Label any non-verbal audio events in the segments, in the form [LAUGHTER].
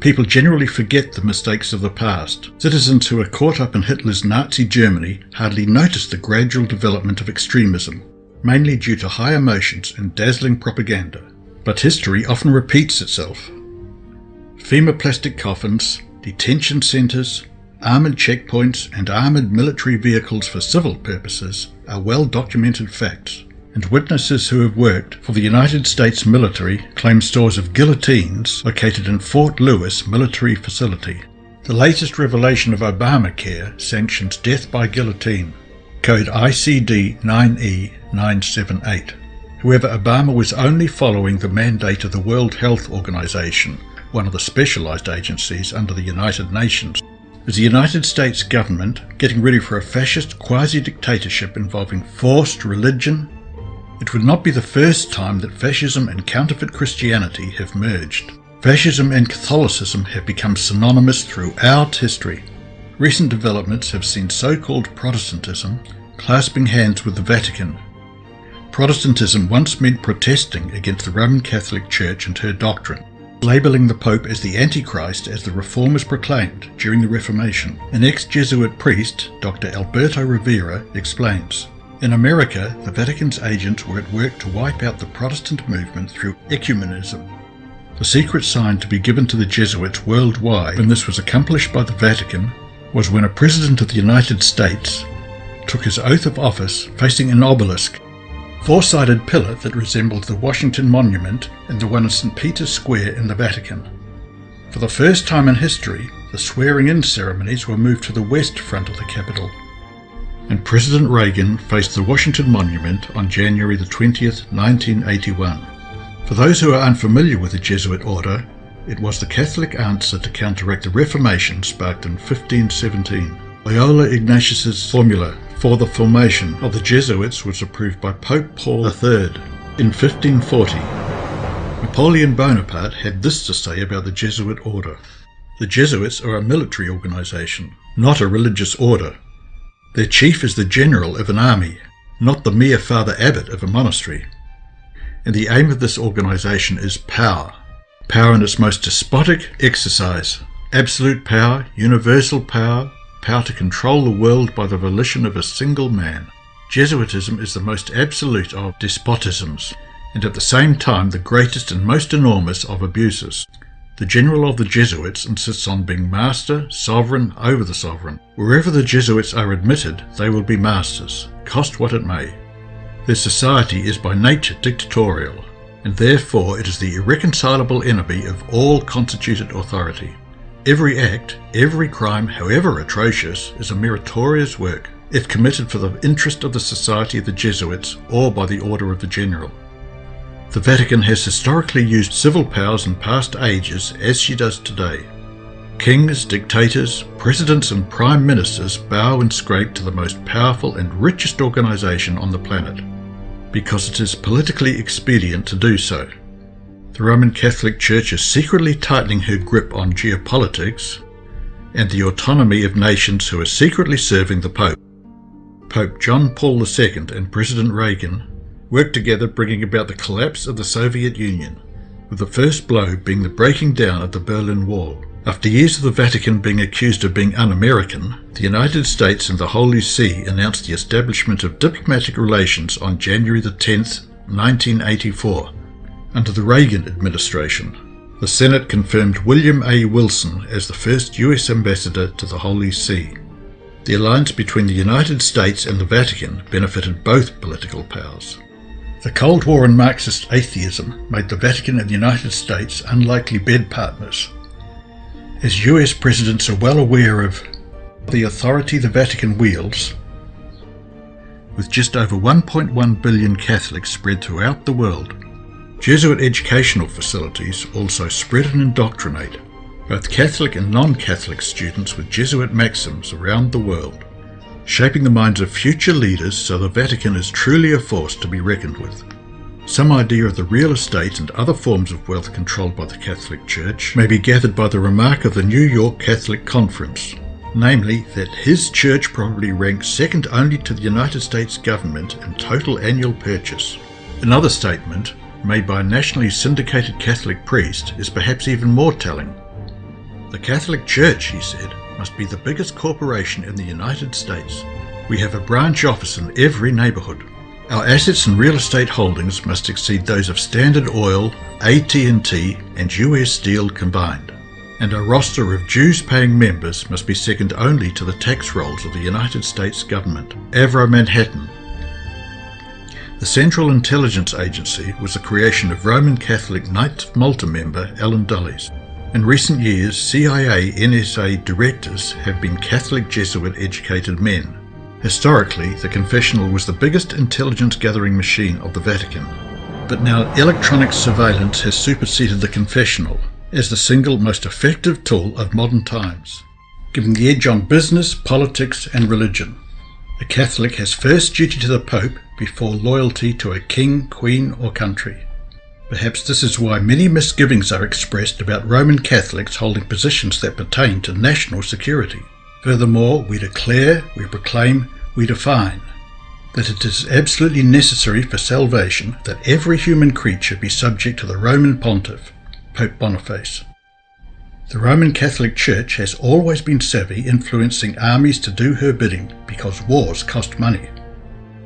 People generally forget the mistakes of the past. Citizens who are caught up in Hitler's Nazi Germany hardly notice the gradual development of extremism, mainly due to high emotions and dazzling propaganda. But history often repeats itself. FEMA plastic coffins, detention centres, armoured checkpoints, and armoured military vehicles for civil purposes are well documented facts and witnesses who have worked for the United States military claim stores of guillotines located in Fort Lewis military facility. The latest revelation of Obamacare sanctions death by guillotine, code ICD 9E978. However, Obama was only following the mandate of the World Health Organization, one of the specialized agencies under the United Nations. Is the United States government getting ready for a fascist quasi dictatorship involving forced religion, it would not be the first time that fascism and counterfeit Christianity have merged. Fascism and Catholicism have become synonymous throughout history. Recent developments have seen so called Protestantism clasping hands with the Vatican. Protestantism once meant protesting against the Roman Catholic Church and her doctrine, labeling the Pope as the Antichrist as the Reformers proclaimed during the Reformation. An ex Jesuit priest, Dr. Alberto Rivera, explains. In America, the Vatican's agents were at work to wipe out the Protestant movement through ecumenism. The secret sign to be given to the Jesuits worldwide when this was accomplished by the Vatican was when a President of the United States took his oath of office facing an obelisk, four-sided pillar that resembled the Washington Monument and the one in St. Peter's Square in the Vatican. For the first time in history, the swearing-in ceremonies were moved to the west front of the Capitol and President Reagan faced the Washington Monument on January the 20th, 1981. For those who are unfamiliar with the Jesuit order, it was the Catholic answer to counteract the Reformation sparked in 1517. Loyola Ignatius's formula for the formation of the Jesuits was approved by Pope Paul III in 1540. Napoleon Bonaparte had this to say about the Jesuit order. The Jesuits are a military organization, not a religious order. Their chief is the general of an army, not the mere father abbot of a monastery. And the aim of this organization is power. Power in its most despotic exercise. Absolute power, universal power, power to control the world by the volition of a single man. Jesuitism is the most absolute of despotisms, and at the same time the greatest and most enormous of abuses. The general of the Jesuits insists on being master, sovereign, over the sovereign. Wherever the Jesuits are admitted, they will be masters, cost what it may. Their society is by nature dictatorial, and therefore it is the irreconcilable enemy of all constituted authority. Every act, every crime, however atrocious, is a meritorious work, if committed for the interest of the society of the Jesuits or by the order of the general. The Vatican has historically used civil powers in past ages as she does today. Kings, dictators, presidents and prime ministers bow and scrape to the most powerful and richest organisation on the planet, because it is politically expedient to do so. The Roman Catholic Church is secretly tightening her grip on geopolitics and the autonomy of nations who are secretly serving the Pope. Pope John Paul II and President Reagan worked together bringing about the collapse of the Soviet Union, with the first blow being the breaking down of the Berlin Wall. After years of the Vatican being accused of being un-American, the United States and the Holy See announced the establishment of diplomatic relations on January 10, 1984, under the Reagan administration. The Senate confirmed William A. Wilson as the first US ambassador to the Holy See. The alliance between the United States and the Vatican benefited both political powers. The Cold War and Marxist atheism made the Vatican and the United States unlikely bed partners. As US presidents are well aware of the authority the Vatican wields, with just over 1.1 billion Catholics spread throughout the world, Jesuit educational facilities also spread and indoctrinate both Catholic and non-Catholic students with Jesuit maxims around the world shaping the minds of future leaders so the Vatican is truly a force to be reckoned with. Some idea of the real estate and other forms of wealth controlled by the Catholic Church may be gathered by the remark of the New York Catholic Conference, namely that his church probably ranks second only to the United States government in total annual purchase. Another statement, made by a nationally syndicated Catholic priest, is perhaps even more telling. The Catholic Church, he said, must be the biggest corporation in the United States. We have a branch office in every neighborhood. Our assets and real estate holdings must exceed those of Standard Oil, AT&T, and US Steel combined. And our roster of dues-paying members must be second only to the tax rolls of the United States government. Avro Manhattan. The Central Intelligence Agency was the creation of Roman Catholic Knights of Malta member Allen Dulles. In recent years, CIA NSA directors have been Catholic Jesuit educated men. Historically, the confessional was the biggest intelligence gathering machine of the Vatican. But now electronic surveillance has superseded the confessional as the single most effective tool of modern times, giving the edge on business, politics, and religion. A Catholic has first duty to the Pope before loyalty to a king, queen, or country. Perhaps this is why many misgivings are expressed about Roman Catholics holding positions that pertain to national security. Furthermore, we declare, we proclaim, we define that it is absolutely necessary for salvation that every human creature be subject to the Roman Pontiff, Pope Boniface. The Roman Catholic Church has always been savvy influencing armies to do her bidding because wars cost money.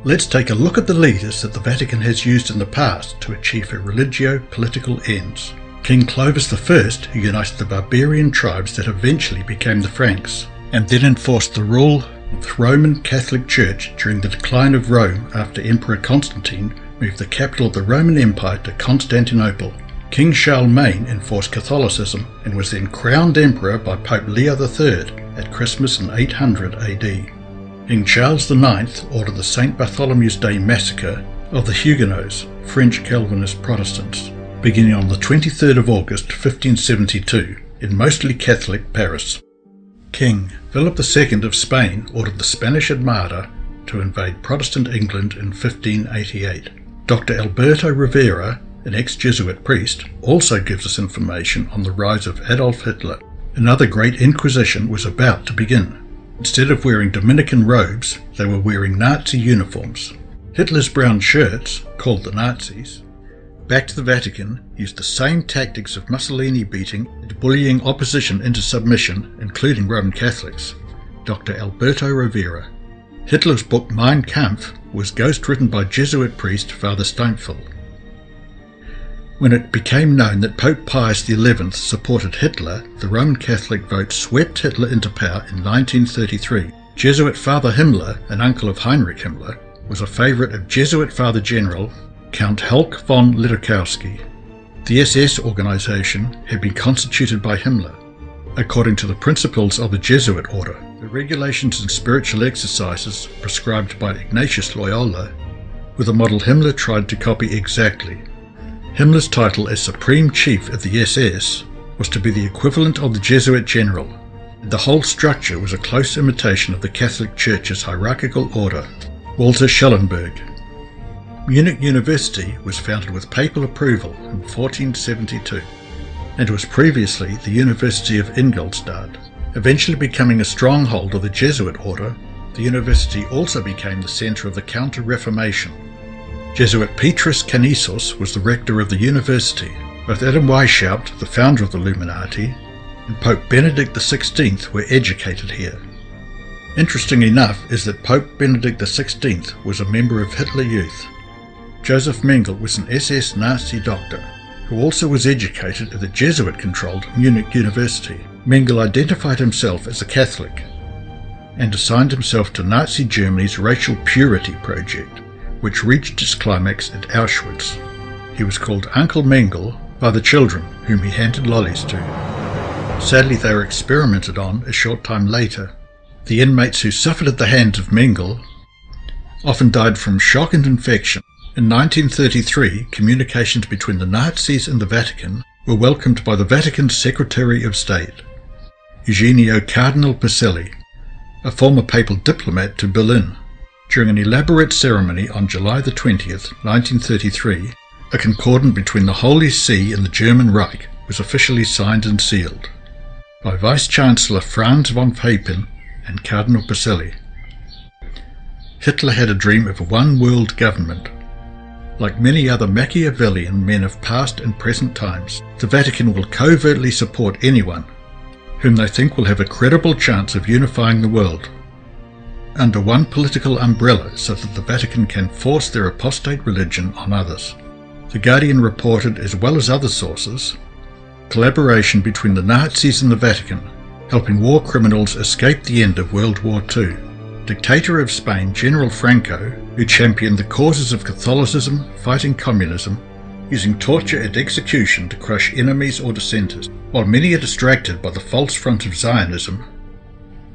Let's take a look at the leaders that the Vatican has used in the past to achieve her religio-political ends. King Clovis I, who united the barbarian tribes that eventually became the Franks, and then enforced the rule of the Roman Catholic Church during the decline of Rome after Emperor Constantine moved the capital of the Roman Empire to Constantinople. King Charlemagne enforced Catholicism and was then crowned emperor by Pope Leo III at Christmas in 800 AD. King Charles IX ordered the St. Bartholomew's Day massacre of the Huguenots, French Calvinist Protestants, beginning on the 23rd of August 1572 in mostly Catholic Paris. King Philip II of Spain ordered the Spanish Armada to invade Protestant England in 1588. Dr. Alberto Rivera, an ex-Jesuit priest, also gives us information on the rise of Adolf Hitler. Another great inquisition was about to begin. Instead of wearing Dominican robes, they were wearing Nazi uniforms. Hitler's brown shirts, called the Nazis, back to the Vatican used the same tactics of Mussolini beating and bullying opposition into submission, including Roman Catholics. Dr. Alberto Rivera. Hitler's book Mein Kampf was ghost-written by Jesuit priest Father Steinfeld. When it became known that Pope Pius XI supported Hitler, the Roman Catholic vote swept Hitler into power in 1933. Jesuit Father Himmler, an uncle of Heinrich Himmler, was a favourite of Jesuit Father General Count Halke von Ledochowski. The SS organisation had been constituted by Himmler, according to the principles of the Jesuit order. The regulations and spiritual exercises prescribed by Ignatius Loyola were the model Himmler tried to copy exactly Himmler's title as Supreme Chief of the SS was to be the equivalent of the Jesuit general. The whole structure was a close imitation of the Catholic Church's hierarchical order. Walter Schellenberg Munich University was founded with papal approval in 1472 and was previously the University of Ingolstadt. Eventually becoming a stronghold of the Jesuit order, the university also became the centre of the Counter-Reformation Jesuit Petrus Canisius was the rector of the university. Both Adam Weishaupt, the founder of the Illuminati, and Pope Benedict XVI were educated here. Interesting enough is that Pope Benedict XVI was a member of Hitler Youth. Joseph Mengele was an SS Nazi doctor who also was educated at the Jesuit-controlled Munich University. Mengele identified himself as a Catholic and assigned himself to Nazi Germany's racial purity project which reached its climax at Auschwitz. He was called Uncle Mengele by the children whom he handed lollies to. Sadly, they were experimented on a short time later. The inmates who suffered at the hands of Mengele often died from shock and infection. In 1933, communications between the Nazis and the Vatican were welcomed by the Vatican's Secretary of State, Eugenio Cardinal Pacelli, a former papal diplomat to Berlin. During an elaborate ceremony on July the 20th, 1933, a concordat between the Holy See and the German Reich was officially signed and sealed by Vice-Chancellor Franz von Papen and Cardinal Pacelli. Hitler had a dream of a one-world government. Like many other Machiavellian men of past and present times, the Vatican will covertly support anyone whom they think will have a credible chance of unifying the world under one political umbrella so that the Vatican can force their apostate religion on others. The Guardian reported, as well as other sources, collaboration between the Nazis and the Vatican, helping war criminals escape the end of World War II. Dictator of Spain, General Franco, who championed the causes of Catholicism, fighting communism, using torture and execution to crush enemies or dissenters, while many are distracted by the false front of Zionism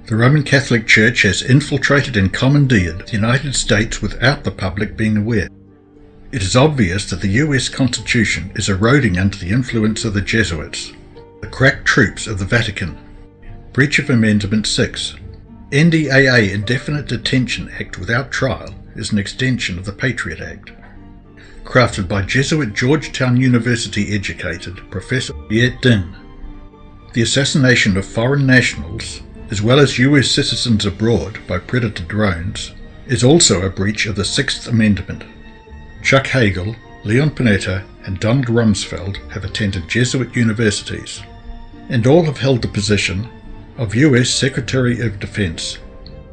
the Roman Catholic Church has infiltrated and commandeered the United States without the public being aware. It is obvious that the US Constitution is eroding under the influence of the Jesuits, the crack troops of the Vatican. Breach of Amendment 6. NDAA Indefinite Detention Act without trial is an extension of the Patriot Act. Crafted by Jesuit Georgetown University educated Professor Viet Dinh. The assassination of foreign nationals as well as US citizens abroad by predator drones, is also a breach of the Sixth Amendment. Chuck Hagel, Leon Panetta, and Donald Rumsfeld have attended Jesuit universities, and all have held the position of US Secretary of Defense.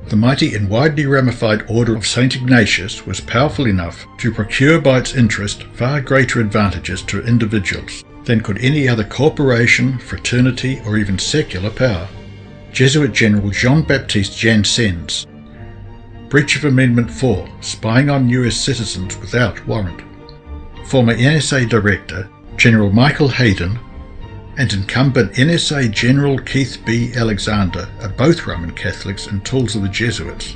The mighty and widely ramified Order of St. Ignatius was powerful enough to procure by its interest far greater advantages to individuals than could any other corporation, fraternity, or even secular power. Jesuit General Jean-Baptiste Janssens. Breach of Amendment 4, spying on US citizens without warrant. Former NSA Director General Michael Hayden and incumbent NSA General Keith B. Alexander are both Roman Catholics and tools of the Jesuits.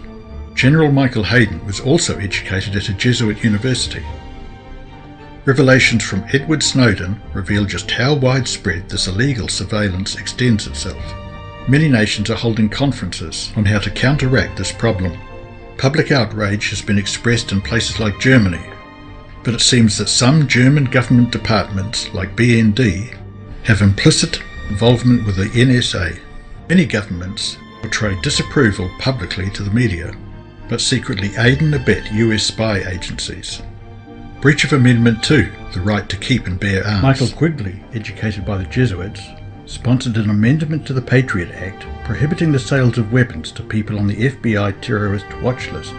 General Michael Hayden was also educated at a Jesuit university. Revelations from Edward Snowden reveal just how widespread this illegal surveillance extends itself. Many nations are holding conferences on how to counteract this problem. Public outrage has been expressed in places like Germany, but it seems that some German government departments, like BND, have implicit involvement with the NSA. Many governments portray disapproval publicly to the media, but secretly aid and abet US spy agencies. Breach of Amendment 2, the right to keep and bear arms. Michael Quigley, educated by the Jesuits, sponsored an amendment to the Patriot Act prohibiting the sales of weapons to people on the FBI terrorist watch list.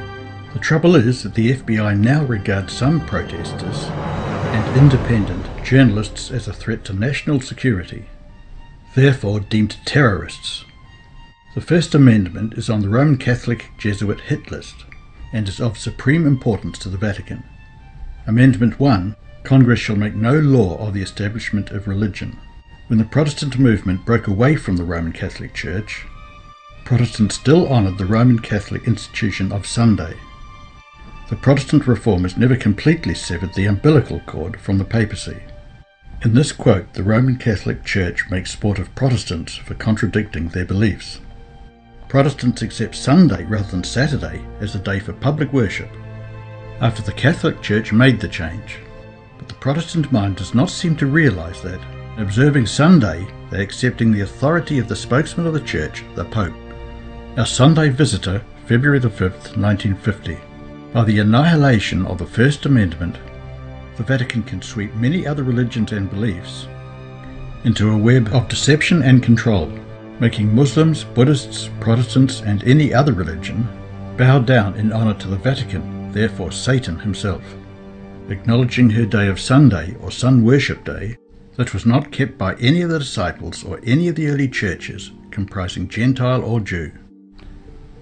The trouble is that the FBI now regards some protesters and independent journalists as a threat to national security, therefore deemed terrorists. The First Amendment is on the Roman Catholic Jesuit hit list and is of supreme importance to the Vatican. Amendment 1 Congress shall make no law of the establishment of religion. When the Protestant movement broke away from the Roman Catholic Church, Protestants still honoured the Roman Catholic institution of Sunday. The Protestant reformers never completely severed the umbilical cord from the papacy. In this quote, the Roman Catholic Church makes sport of Protestants for contradicting their beliefs. Protestants accept Sunday rather than Saturday as a day for public worship, after the Catholic Church made the change. But the Protestant mind does not seem to realise that Observing Sunday, they're accepting the authority of the spokesman of the Church, the Pope. Our Sunday visitor, February the 5th, 1950. By the annihilation of the First Amendment, the Vatican can sweep many other religions and beliefs into a web of deception and control, making Muslims, Buddhists, Protestants, and any other religion bow down in honour to the Vatican, therefore Satan himself. Acknowledging her day of Sunday or Sun Worship Day that was not kept by any of the disciples or any of the early churches, comprising Gentile or Jew.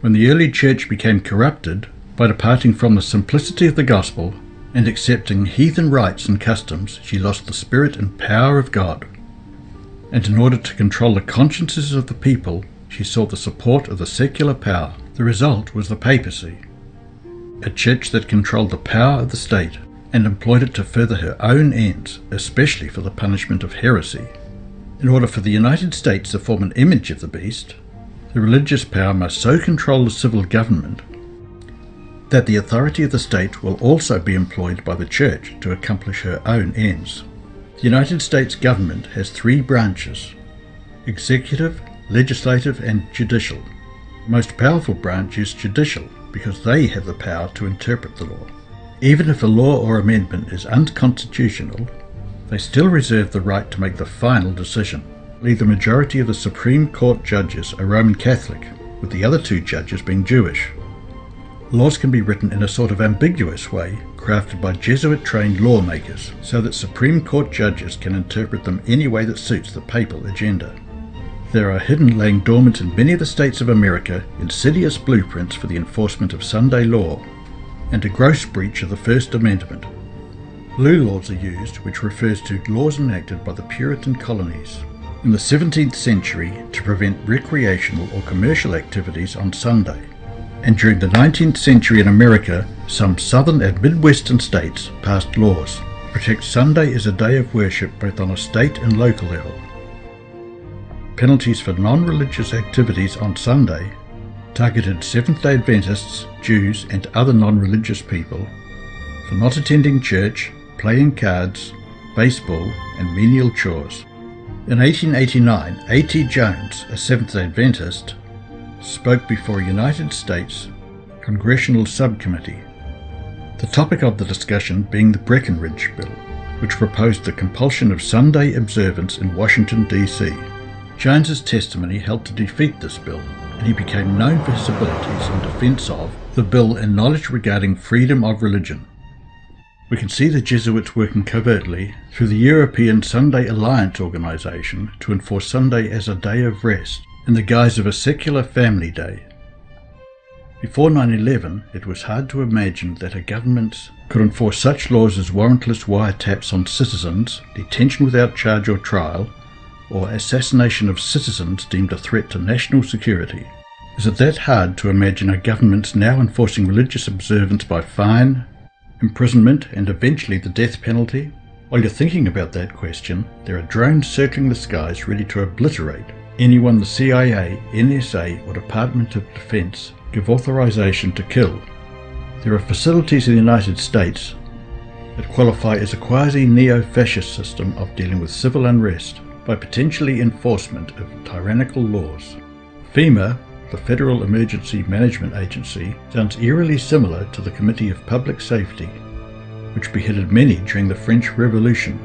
When the early church became corrupted by departing from the simplicity of the gospel and accepting heathen rites and customs, she lost the spirit and power of God. And in order to control the consciences of the people, she sought the support of the secular power. The result was the papacy, a church that controlled the power of the state and employed it to further her own ends, especially for the punishment of heresy. In order for the United States to form an image of the beast, the religious power must so control the civil government that the authority of the state will also be employed by the church to accomplish her own ends. The United States government has three branches executive, legislative, and judicial. The most powerful branch is judicial because they have the power to interpret the law. Even if a law or amendment is unconstitutional, they still reserve the right to make the final decision. Leave the majority of the Supreme Court judges are Roman Catholic, with the other two judges being Jewish. Laws can be written in a sort of ambiguous way, crafted by Jesuit trained lawmakers, so that Supreme Court judges can interpret them any way that suits the papal agenda. There are hidden laying dormant in many of the states of America insidious blueprints for the enforcement of Sunday law, and a gross breach of the First Amendment. Blue laws are used, which refers to laws enacted by the Puritan colonies in the 17th century to prevent recreational or commercial activities on Sunday. And during the 19th century in America, some southern and midwestern states passed laws to protect Sunday as a day of worship both on a state and local level. Penalties for non religious activities on Sunday targeted Seventh day Adventists, Jews, and other non religious people for not attending church, playing cards, baseball, and menial chores. In 1889, A.T. Jones, a Seventh day Adventist, spoke before a United States Congressional Subcommittee. The topic of the discussion being the Breckinridge Bill, which proposed the compulsion of Sunday observance in Washington, D.C. Jones's testimony helped to defeat this bill, and he became known for his abilities in defense of the bill and knowledge regarding freedom of religion. We can see the Jesuits working covertly through the European Sunday Alliance organization to enforce Sunday as a day of rest in the guise of a secular family day. Before 9 11, it was hard to imagine that a government could enforce such laws as warrantless wiretaps on citizens, detention without charge or trial, or assassination of citizens deemed a threat to national security. Is it that hard to imagine a government now enforcing religious observance by fine, imprisonment, and eventually the death penalty? While you're thinking about that question, there are drones circling the skies ready to obliterate anyone the CIA, NSA, or Department of Defense give authorization to kill. There are facilities in the United States that qualify as a quasi neo fascist system of dealing with civil unrest by potentially enforcement of tyrannical laws. FEMA the Federal Emergency Management Agency sounds eerily similar to the Committee of Public Safety, which beheaded many during the French Revolution.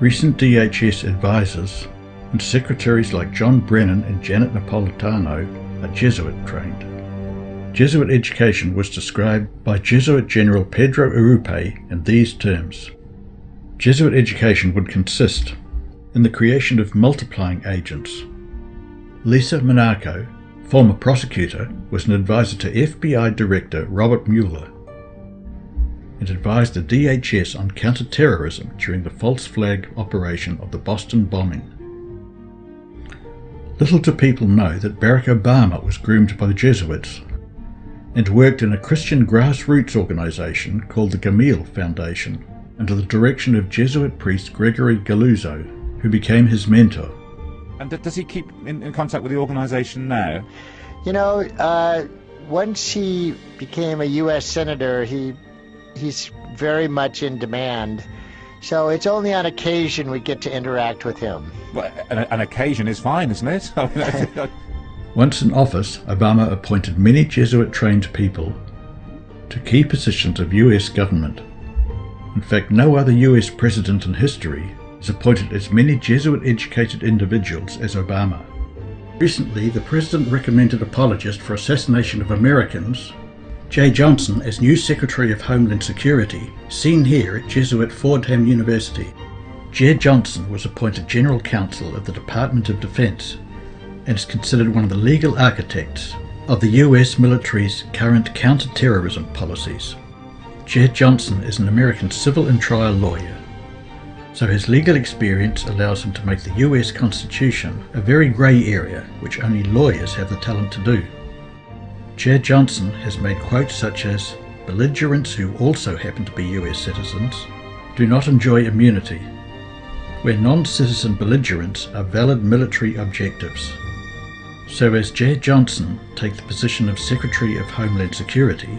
Recent DHS advisors and secretaries like John Brennan and Janet Napolitano are Jesuit trained. Jesuit education was described by Jesuit General Pedro Arrupe in these terms. Jesuit education would consist in the creation of multiplying agents. Lisa Monaco former prosecutor, was an advisor to FBI Director Robert Mueller and advised the DHS on counterterrorism during the false flag operation of the Boston bombing. Little do people know that Barack Obama was groomed by the Jesuits and worked in a Christian grassroots organization called the Gamaliel Foundation under the direction of Jesuit priest Gregory Galluzzo, who became his mentor. And does he keep in, in contact with the organisation now? You know, uh, once he became a U.S. senator, he he's very much in demand. So it's only on occasion we get to interact with him. Well, an, an occasion is fine, isn't it? [LAUGHS] [LAUGHS] Once in office, Obama appointed many Jesuit trained people to key positions of US government. In fact, no other US president in history has appointed as many Jesuit educated individuals as Obama. Recently, the president recommended apologist for assassination of Americans, Jeh Johnson, as new Secretary of Homeland Security, seen here at Jesuit Fordham University. Jeh Johnson was appointed General Counsel of the Department of Defense and is considered one of the legal architects of the US military's current counterterrorism policies. Jeh Johnson is an American civil and trial lawyer so his legal experience allows him to make the US Constitution a very grey area which only lawyers have the talent to do. Jeh Johnson has made quotes such as, belligerents who also happen to be US citizens do not enjoy immunity, where non-citizen belligerents are valid military objectives. So as Jeh Johnson take the position of Secretary of Homeland Security,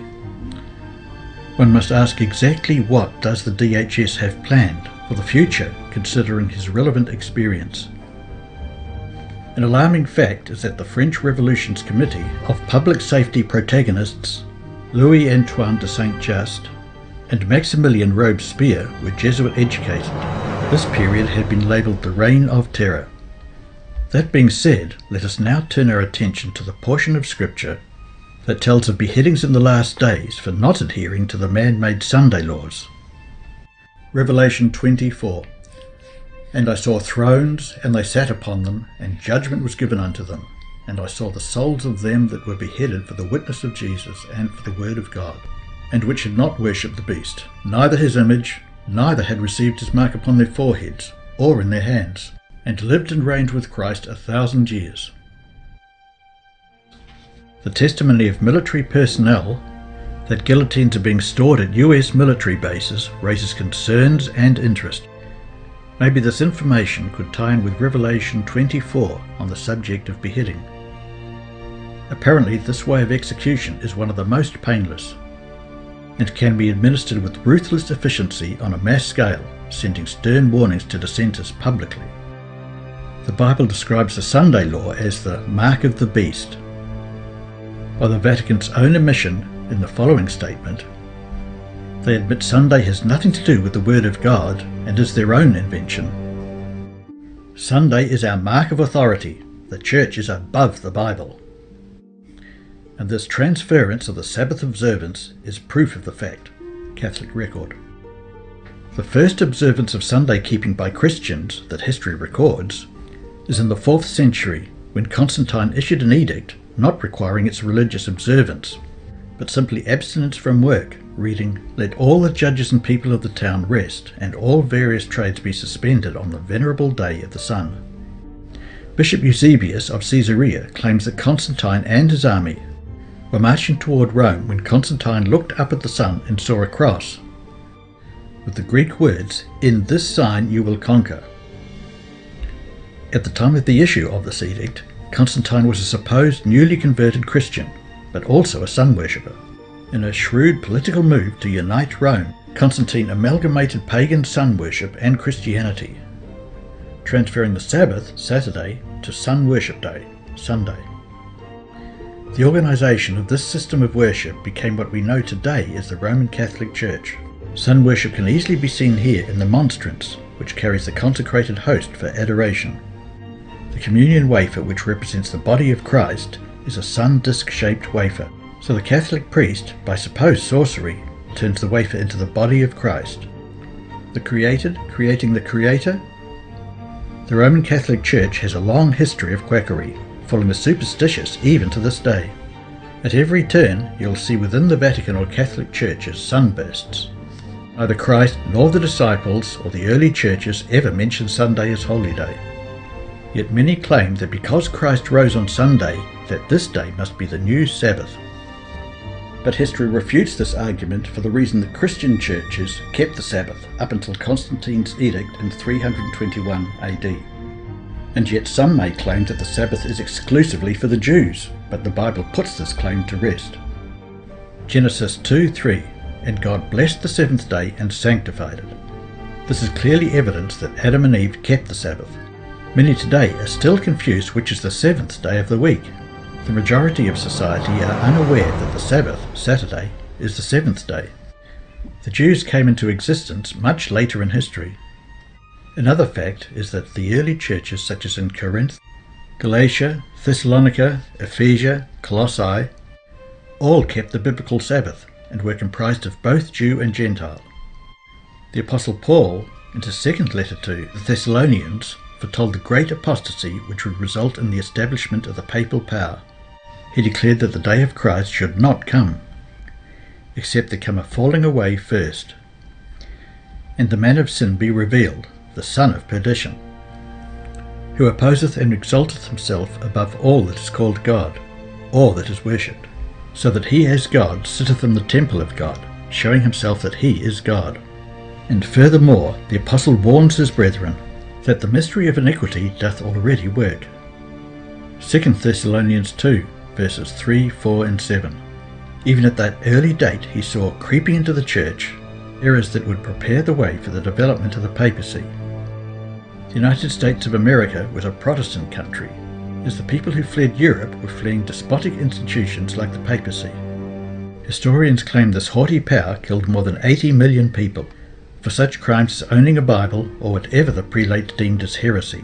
one must ask exactly what does the DHS have planned for the future considering his relevant experience. An alarming fact is that the French Revolution's Committee of Public Safety protagonists Louis Antoine de Saint Just and Maximilien Robespierre were Jesuit educated. This period had been labelled the Reign of Terror. That being said, let us now turn our attention to the portion of Scripture that tells of beheadings in the last days for not adhering to the man made Sunday laws. Revelation 24 And I saw thrones, and they sat upon them, and judgment was given unto them. And I saw the souls of them that were beheaded for the witness of Jesus and for the word of God, and which had not worshipped the beast, neither his image, neither had received his mark upon their foreheads, or in their hands, and lived and reigned with Christ a thousand years. The testimony of military personnel that guillotines are being stored at US military bases raises concerns and interest. Maybe this information could tie in with Revelation 24 on the subject of beheading. Apparently, this way of execution is one of the most painless and can be administered with ruthless efficiency on a mass scale, sending stern warnings to dissenters publicly. The Bible describes the Sunday law as the mark of the beast. By the Vatican's own admission in the following statement, they admit Sunday has nothing to do with the Word of God and is their own invention. Sunday is our mark of authority. The Church is above the Bible. And this transference of the Sabbath observance is proof of the fact. Catholic record. The first observance of Sunday keeping by Christians that history records is in the 4th century when Constantine issued an edict not requiring its religious observance, but simply abstinence from work, reading, Let all the judges and people of the town rest, and all various trades be suspended on the venerable day of the sun. Bishop Eusebius of Caesarea claims that Constantine and his army were marching toward Rome when Constantine looked up at the sun and saw a cross with the Greek words, In this sign you will conquer. At the time of the issue of this edict, Constantine was a supposed newly converted Christian, but also a sun worshipper. In a shrewd political move to unite Rome, Constantine amalgamated pagan sun worship and Christianity, transferring the Sabbath, Saturday, to sun worship day, Sunday. The organisation of this system of worship became what we know today as the Roman Catholic Church. Sun worship can easily be seen here in the monstrance, which carries the consecrated host for adoration. The communion wafer, which represents the body of Christ, is a sun disc shaped wafer. So the Catholic priest, by supposed sorcery, turns the wafer into the body of Christ. The created creating the Creator? The Roman Catholic Church has a long history of quackery, following the superstitious even to this day. At every turn, you'll see within the Vatican or Catholic churches sunbursts. Neither Christ nor the disciples or the early churches ever mentioned Sunday as holy day. Yet many claim that because Christ rose on Sunday, that this day must be the new Sabbath. But history refutes this argument for the reason that Christian churches kept the Sabbath up until Constantine's edict in 321 AD. And yet some may claim that the Sabbath is exclusively for the Jews, but the Bible puts this claim to rest. Genesis 2 3 And God blessed the seventh day and sanctified it. This is clearly evidence that Adam and Eve kept the Sabbath. Many today are still confused which is the seventh day of the week. The majority of society are unaware that the Sabbath, Saturday, is the seventh day. The Jews came into existence much later in history. Another fact is that the early churches, such as in Corinth, Galatia, Thessalonica, Ephesia, Colossae, all kept the biblical Sabbath and were comprised of both Jew and Gentile. The Apostle Paul, in his second letter to the Thessalonians, foretold the great apostasy which would result in the establishment of the papal power. He declared that the day of Christ should not come, except there come a falling away first, and the man of sin be revealed, the son of perdition, who opposeth and exalteth himself above all that is called God, or that is worshipped, so that he as God sitteth in the temple of God, showing himself that he is God. And furthermore, the apostle warns his brethren that the mystery of iniquity doth already work. 2 Thessalonians 2, verses 3, 4, and 7. Even at that early date, he saw creeping into the church errors that would prepare the way for the development of the papacy. The United States of America was a Protestant country, as the people who fled Europe were fleeing despotic institutions like the papacy. Historians claim this haughty power killed more than 80 million people for such crimes as owning a Bible or whatever the prelate deemed as heresy.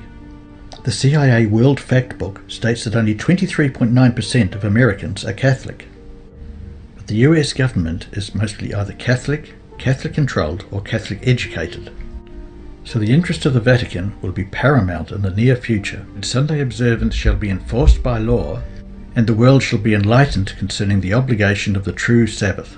The CIA World Factbook states that only 23.9% of Americans are Catholic. But the US government is mostly either Catholic, Catholic controlled, or Catholic educated. So the interest of the Vatican will be paramount in the near future, Sunday observance shall be enforced by law, and the world shall be enlightened concerning the obligation of the true Sabbath.